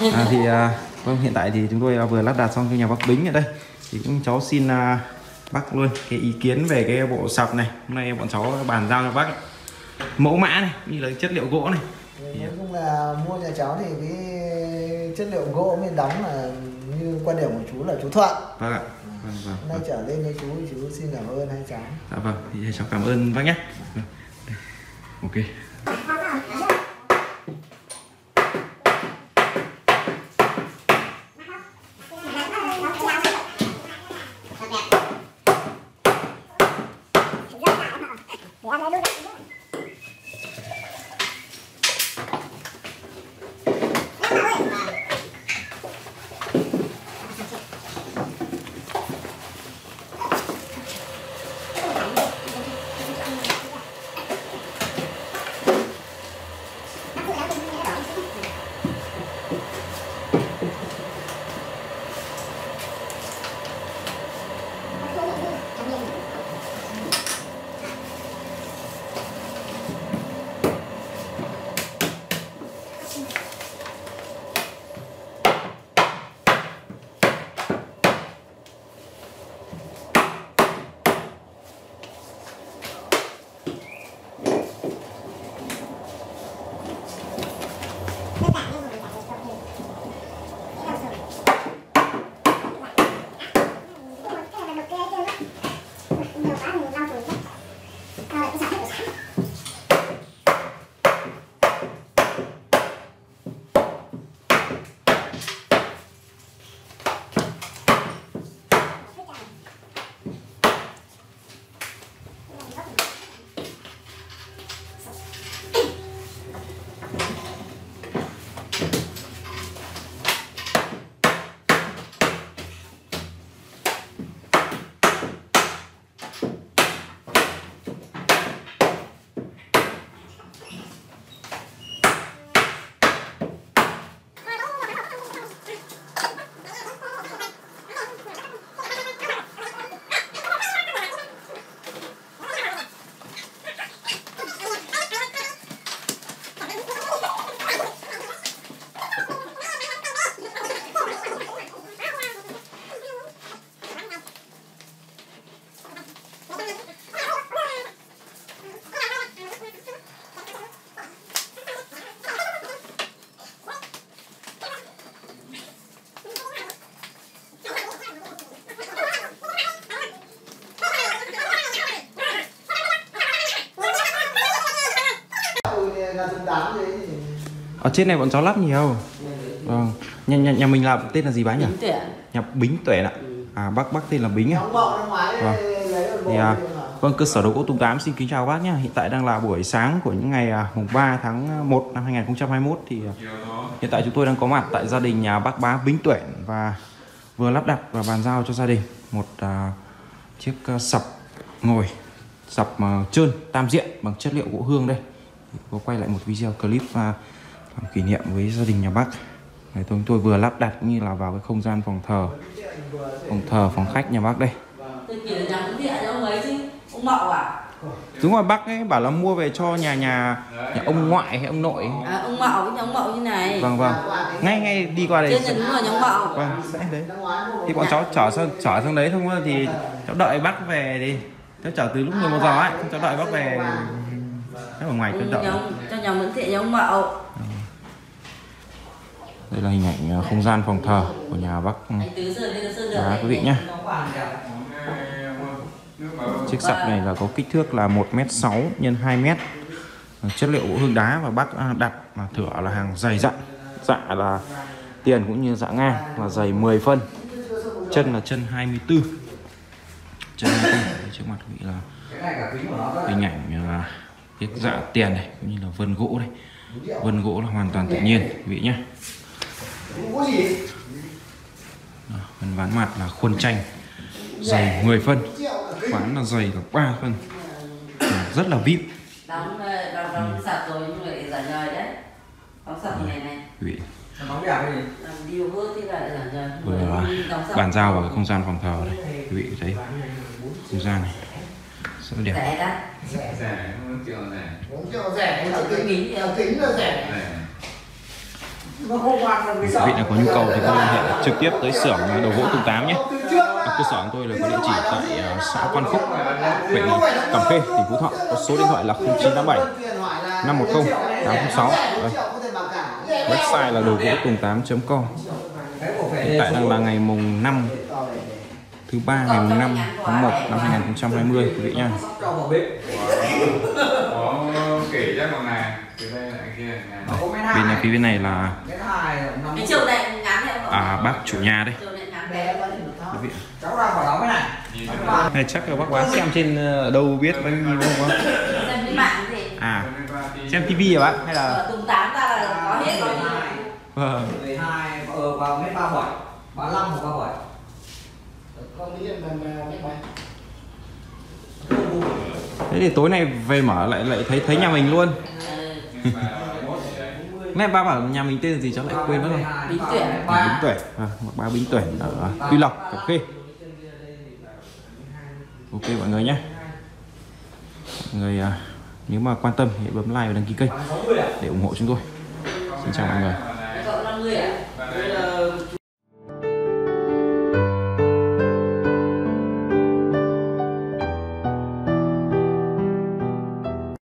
à, thì à, vâng hiện tại thì chúng tôi à, vừa lắp đặt xong cho nhà bác Bính ở đây. Thì cũng cháu xin à, bác luôn cái ý kiến về cái bộ sập này. Hôm nay bọn cháu bàn giao cho bác mẫu mã này như là chất liệu gỗ này. Thì nói chung là mua nhà cháu thì cái chất liệu gỗ mình đóng là như quan điểm của chú là chú thuận. Vâng ạ. Vâng vâng, hôm nay vâng. trở lên với chú chú xin cảm ơn hai cháu. Dạ vâng thì cháu cảm ơn bác nhé. Vâng. Ok ở trên này bọn cháu lắp nhiều. Vâng. Nhà, nhà, nhà mình là tên là gì bác nhỉ? Tuyển nhà Bính Tuệ ạ. À bác bác tên là Bính à? Năm ngoái Vâng. lấy một bộ thì à, vâng cơ sở đồ gỗ Tung Tám xin kính chào bác nhé. Hiện tại đang là buổi sáng của những ngày à, mùng 3 tháng 1 năm 2021 thì à, hiện tại chúng tôi đang có mặt tại gia đình nhà bác bá Bính Tuệ và vừa lắp đặt và bàn giao cho gia đình một à, chiếc à, sập ngồi sập à, trơn tam diện bằng chất liệu gỗ hương đây có quay lại một video clip à, làm kỷ niệm với gia đình nhà bác. Đấy, tôi, tôi vừa lắp đặt như là vào cái không gian phòng thờ phòng thờ phòng khách nhà bác đây. À? Đúng rồi bác ấy bảo là mua về cho nhà nhà, nhà ông ngoại hay ông nội. Ấy. À ông Mậu với nhà ông Mậu như này. Vâng vâng. Ngay ngay đi qua đây. Đúng rồi nhà ông Mậu. Vâng sẽ đấy. Thì bọn cháu chở sang, chở sang đấy thôi thì cháu đợi bác về đi. Cháu chở từ lúc 11 giờ ấy Cháu đợi bác về Cháu ở ngoài nhà ông- Cho nhà Nguyễn Thị ông Mậu. Đây là hình ảnh ờ, không gian phòng thờ của nhà bác. Anh Tứ giờ lên sơn Dạ, quý vị nhá. Chiếc sập này là có kích thước là 1m6 x 2m Chất liệu gỗ hương đá và bác à, đặt là thửa là hàng dày dặn. Dạ là tiền cũng như dạ ngang là dày 10 phân. Chân là chân 24 Chân 24 Đây trước mặt quý vị là hình ảnh à, cái dạ tiền này cũng như là vân gỗ đây. Vân gỗ là hoàn toàn tự nhiên quý vị nhé gì? Phần ván mặt là khuôn tranh dày 10 phân ván là dày là 3 phân. Rất là vip Đóng ờ, đóng, đóng sạch rồi nhưng lại giả nhời đấy. Đóng sạch như này này. Quý vị. Vừa bàn giao vào cái không gian phòng thờ đây. Quý vị thấy không gian này Rẻ đấy Rẻ. rẻ không triệu rẻ Bốn triệu rẻ, Bốn triệu kính, kính là rẻ. nó không hoàn là quý vị nào có nhu cầu thì có liên hệ trực tiếp tới xưởng đồ gỗ Tùng Tám nhé À, cơ sở của tôi là có địa chỉ tại à, xã Quan Phúc, huyện Cẩm Khê, tỉnh Phú Thọ. Có số điện thoại là 0987 510 806. Đây. Website là đồ gỗ tùng 8.com. Hiện tại đang là ngày mùng 5 thứ ba ngày mùng 5 tháng 1 năm 2020 quý vị nha. cho vào bếp. Có kể chắc còn này. Mấy Bên này hai. phía bên này là à, bác chủ nhà đây. Quý vị. ra này. Chắc là bác bá xem trên ờ, đâu biết bao nhiêu không? gì? À, xem tivi à bác? Hay là ở tùng tám ta là có hết rồi. Vâng. 12 ờ vào mét 37 35 hoặc 37 con nghĩ là mấy bài Thế thì tối nay về mở lại lại thấy thấy nhà mình luôn. Mẹ ba bảo nhà mình tên là gì cháu lại quên mất rồi. Bính Tuyển. À, Bính Tuyển, à, Bá Bính Tuyển ở Tuy Lộc, Cẩm Khê. Ok mọi người nhé. Mọi người à, nếu mà quan tâm hãy bấm like và đăng ký kênh để ủng hộ chúng tôi. Xin chào mọi người.